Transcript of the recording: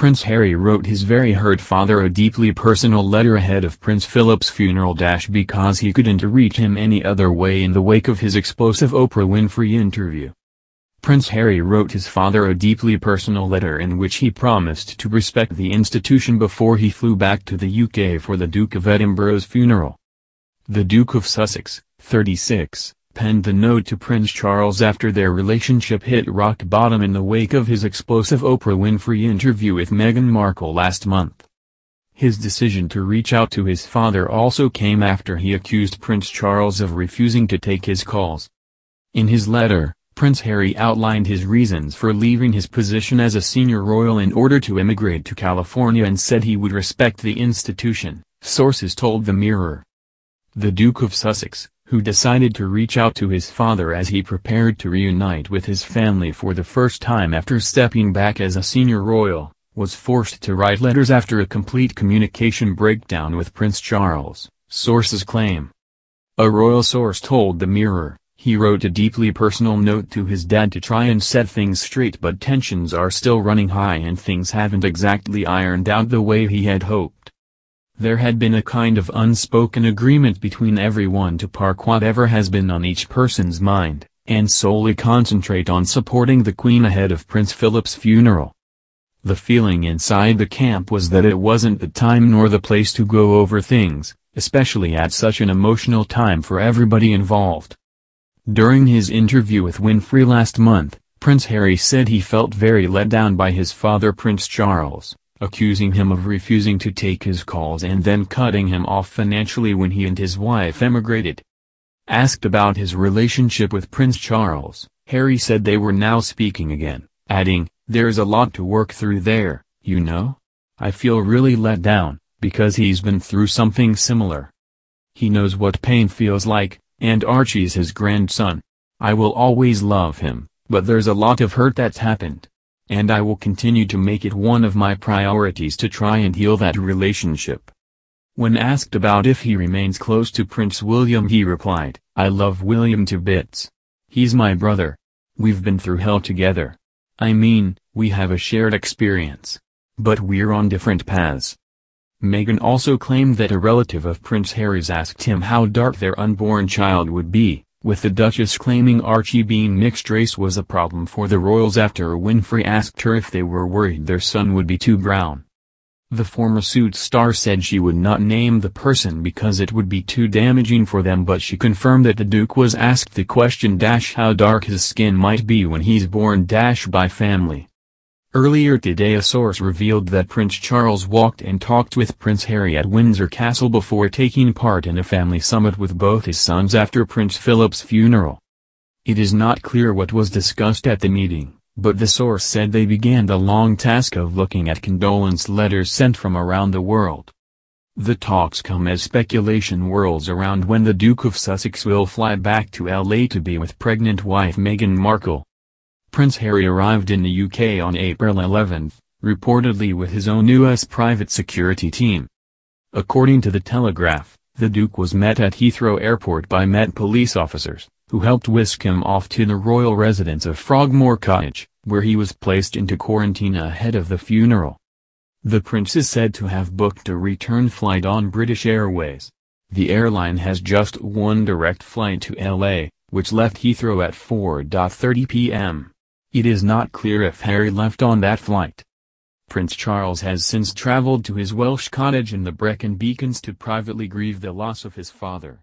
Prince Harry wrote his very hurt father a deeply personal letter ahead of Prince Philip's funeral dash because he couldn't reach him any other way in the wake of his explosive Oprah Winfrey interview. Prince Harry wrote his father a deeply personal letter in which he promised to respect the institution before he flew back to the UK for the Duke of Edinburgh's funeral. The Duke of Sussex, 36, penned the note to Prince Charles after their relationship hit rock bottom in the wake of his explosive Oprah Winfrey interview with Meghan Markle last month. His decision to reach out to his father also came after he accused Prince Charles of refusing to take his calls. In his letter, Prince Harry outlined his reasons for leaving his position as a senior royal in order to emigrate to California and said he would respect the institution, sources told The Mirror. The Duke of Sussex, who decided to reach out to his father as he prepared to reunite with his family for the first time after stepping back as a senior royal, was forced to write letters after a complete communication breakdown with Prince Charles, sources claim. A royal source told The Mirror, he wrote a deeply personal note to his dad to try and set things straight but tensions are still running high and things haven't exactly ironed out the way he had hoped. There had been a kind of unspoken agreement between everyone to park whatever has been on each person's mind, and solely concentrate on supporting the Queen ahead of Prince Philip's funeral. The feeling inside the camp was that it wasn't the time nor the place to go over things, especially at such an emotional time for everybody involved. During his interview with Winfrey last month, Prince Harry said he felt very let down by his father Prince Charles accusing him of refusing to take his calls and then cutting him off financially when he and his wife emigrated. Asked about his relationship with Prince Charles, Harry said they were now speaking again, adding, there's a lot to work through there, you know? I feel really let down, because he's been through something similar. He knows what pain feels like, and Archie's his grandson. I will always love him, but there's a lot of hurt that's happened and I will continue to make it one of my priorities to try and heal that relationship. When asked about if he remains close to Prince William he replied, I love William to bits. He's my brother. We've been through hell together. I mean, we have a shared experience. But we're on different paths. Meghan also claimed that a relative of Prince Harry's asked him how dark their unborn child would be, with the Duchess claiming Archie being mixed race was a problem for the royals after Winfrey asked her if they were worried their son would be too brown. The former suit star said she would not name the person because it would be too damaging for them but she confirmed that the Duke was asked the question dash how dark his skin might be when he's born dash by family. Earlier today a source revealed that Prince Charles walked and talked with Prince Harry at Windsor Castle before taking part in a family summit with both his sons after Prince Philip's funeral. It is not clear what was discussed at the meeting, but the source said they began the long task of looking at condolence letters sent from around the world. The talks come as speculation whirls around when the Duke of Sussex will fly back to LA to be with pregnant wife Meghan Markle. Prince Harry arrived in the UK on April 11, reportedly with his own US private security team. According to The Telegraph, the Duke was met at Heathrow Airport by Met police officers, who helped whisk him off to the royal residence of Frogmore Cottage, where he was placed into quarantine ahead of the funeral. The prince is said to have booked a return flight on British Airways. The airline has just one direct flight to LA, which left Heathrow at 4.30 p.m. It is not clear if Harry left on that flight. Prince Charles has since travelled to his Welsh cottage in the Brecon Beacons to privately grieve the loss of his father.